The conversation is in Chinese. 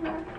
嗯